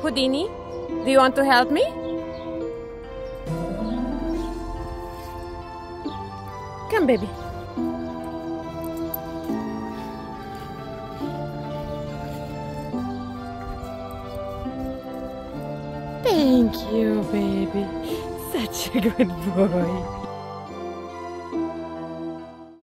Houdini, do you want to help me? Come, baby. Thank you, baby. Such a good boy.